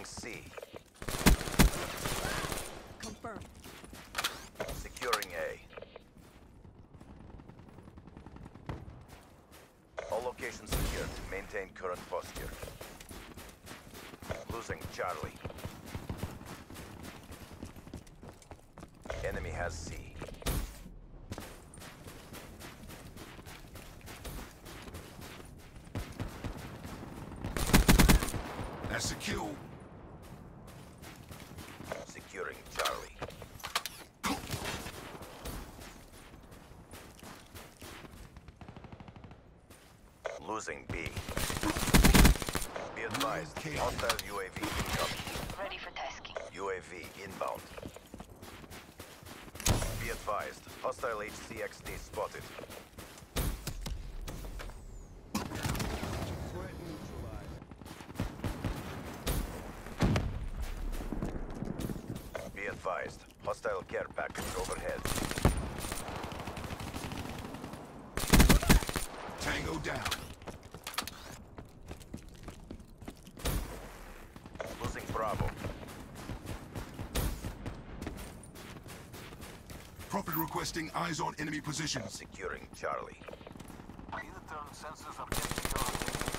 Losing C. Confirmed. Securing A. All locations secured. Maintain current posture. Losing Charlie. Enemy has C. That's a kill. Securing Charlie. Losing B. Be advised, hostile UAV incoming. Ready for tasking. UAV inbound. Be advised, hostile HCXD spotted. Be advised, hostile care package overhead. Tango down. Losing Bravo. Prophet requesting eyes on enemy positions. Securing Charlie. Return sensors are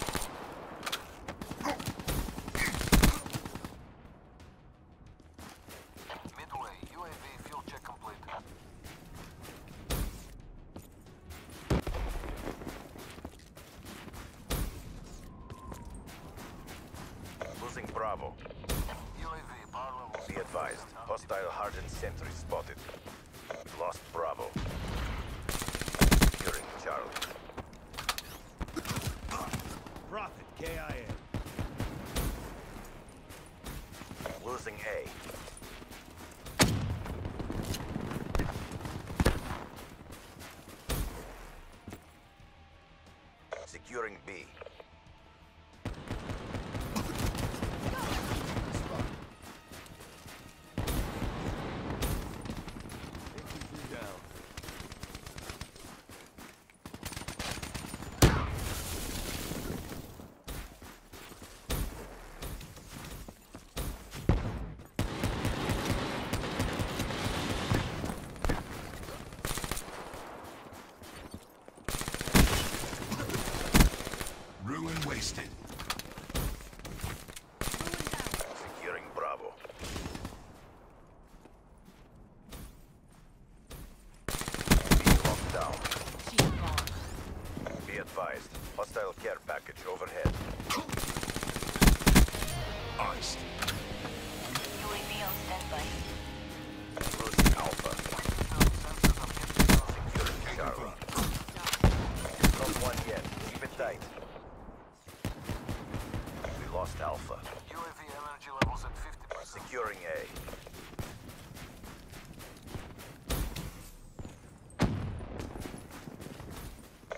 lost Alpha. UAV energy levels at 50%. Securing A.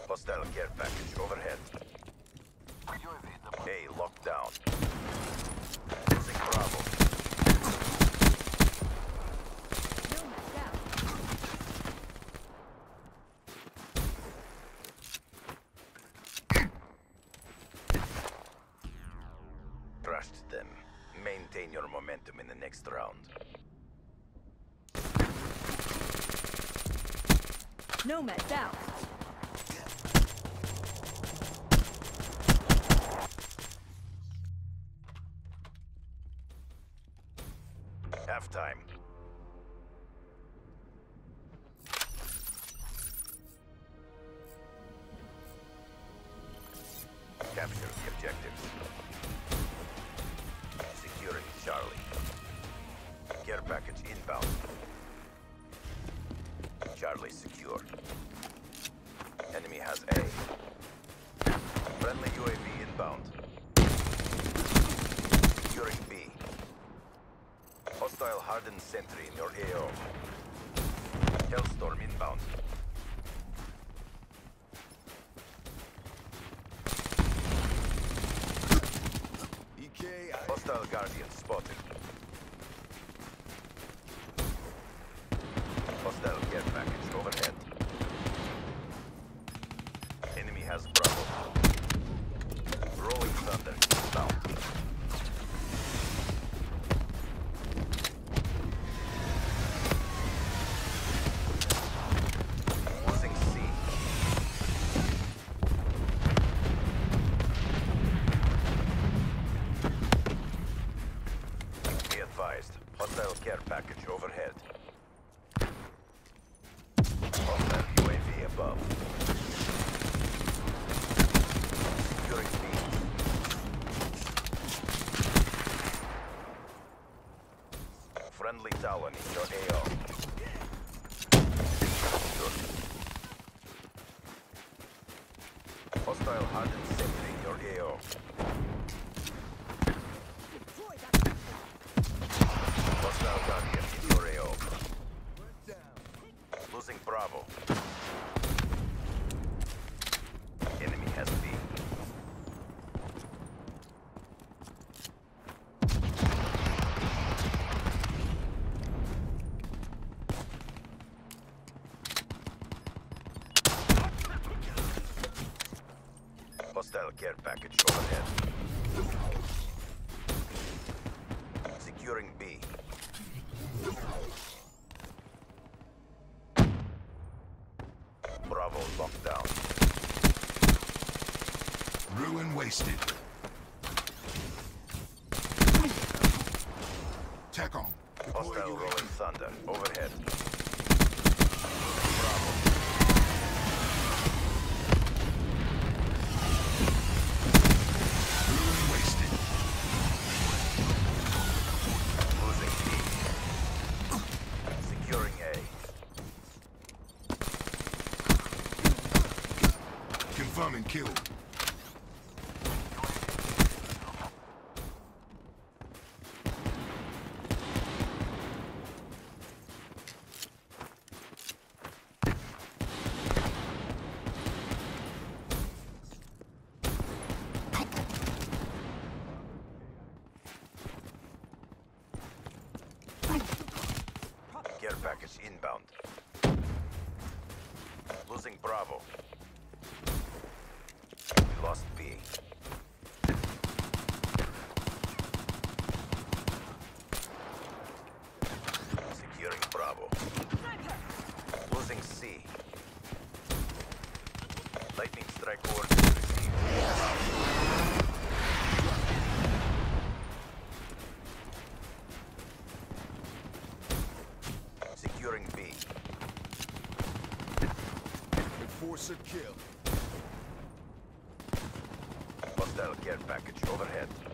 Hostile care package overhead. UAV deployed. A locked down. Losing Bravo. Nomad down. Crushed them. Maintain your momentum in the next round. Nomad down. sentry in your AO. Hellstorm inbound. Hostile Guardian spotted. Hostile care package overhead. Hostile UAV above. Friendly Talon in your AO. package overhead. Care package inbound. Losing Bravo. We lost B. Securing Bravo. Losing C. Lightning strike order. Hostile care package overhead.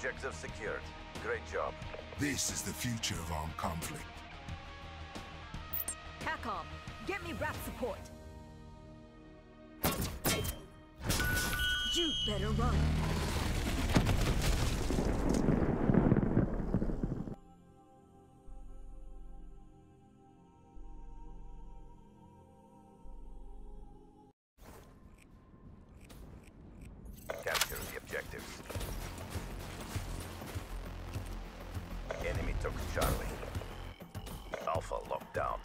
Objective secured. Great job. This is the future of armed conflict. TACOM, get me rap support. You better run. lockdown.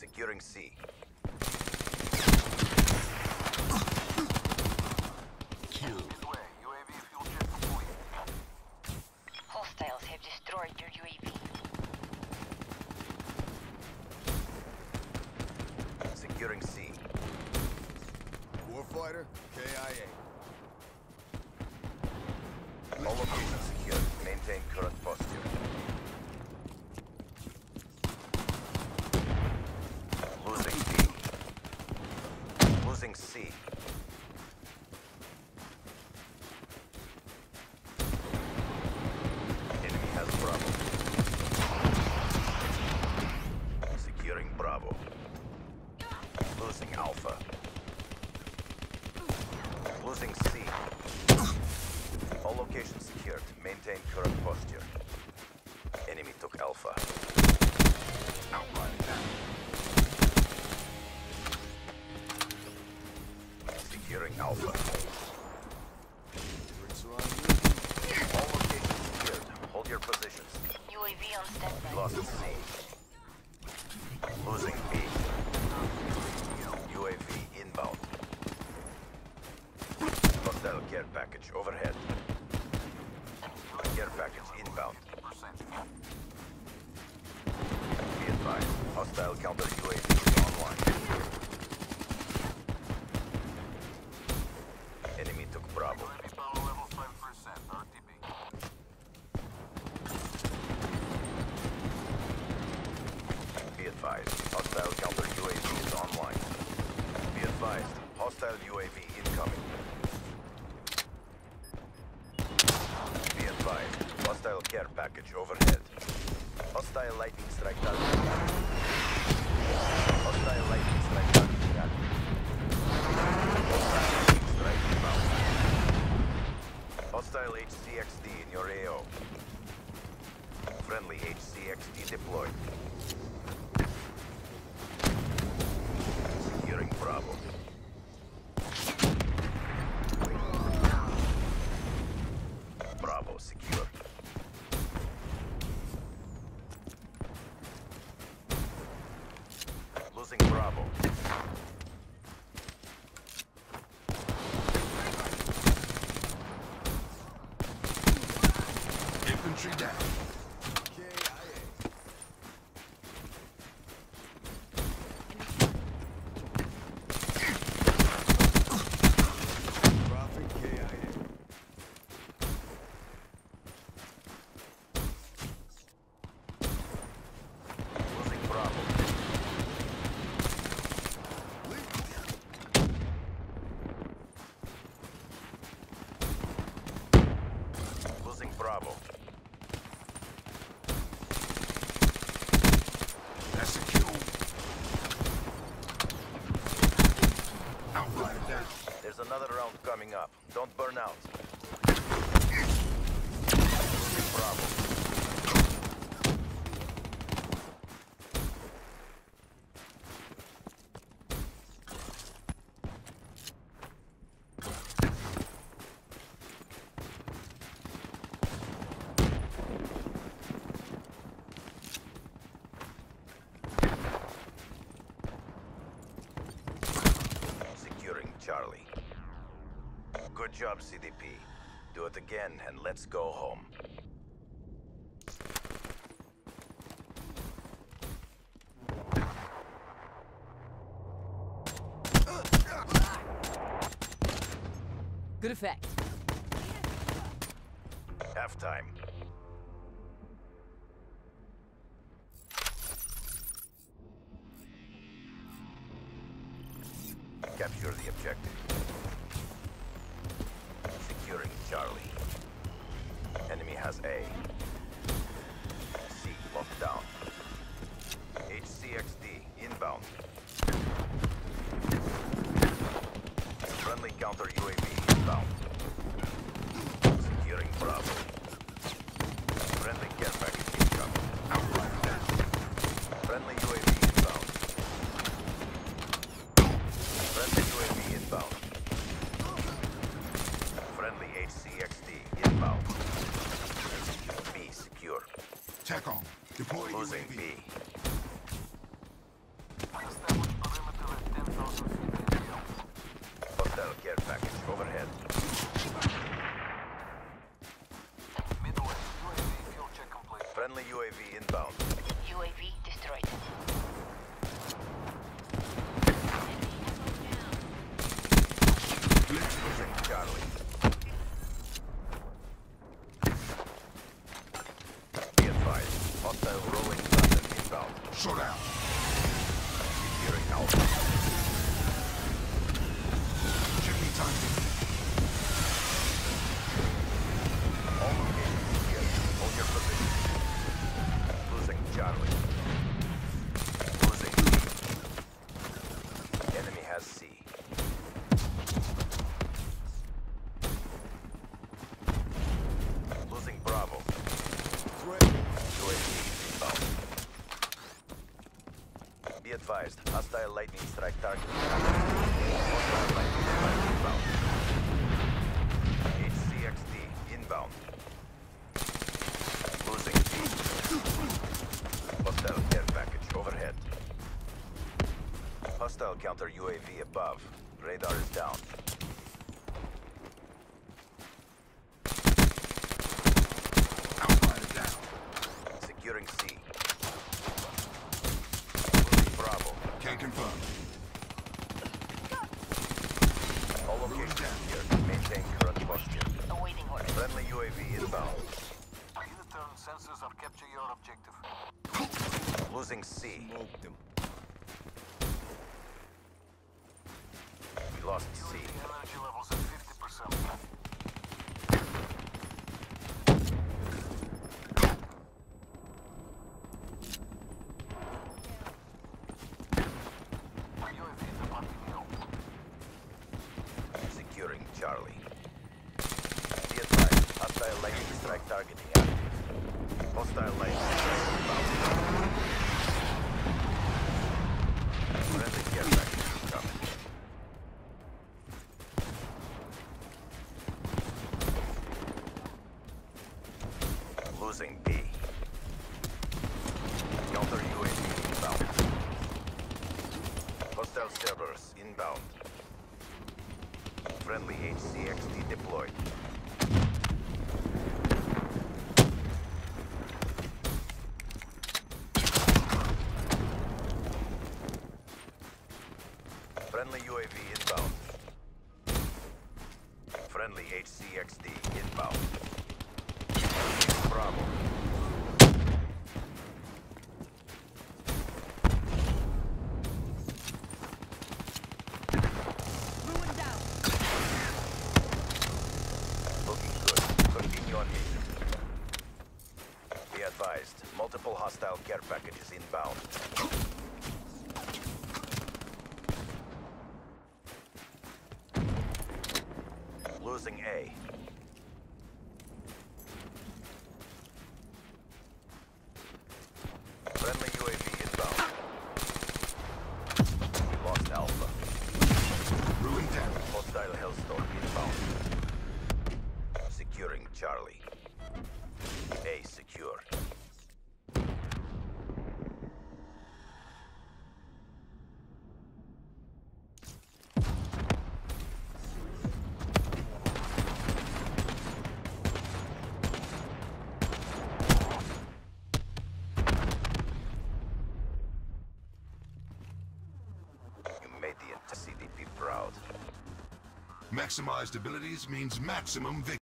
Securing C. Kill. Hostiles have destroyed your UAV. Securing C. Warfighter, KIA. Care package overhead. Care package inbound. Be advised, hostile counter UAV Infantry down. Another round coming up. Don't burn out. Good job, CDP. Do it again and let's go home. Good effect. Half time. Hostile lightning strike target. Hostile lightning strike. HCXD inbound. Losing. Hostile package overhead. Hostile counter UAV above. Radar is down. Capture your objective. Losing C. Them. We lost C. Energy levels at 50%. Processing B. Counter UAV inbound. Hostile servers inbound. Friendly HCXD deployed. Friendly UAV inbound. Friendly HCXD care packages inbound. Losing A. Maximized abilities means maximum victory.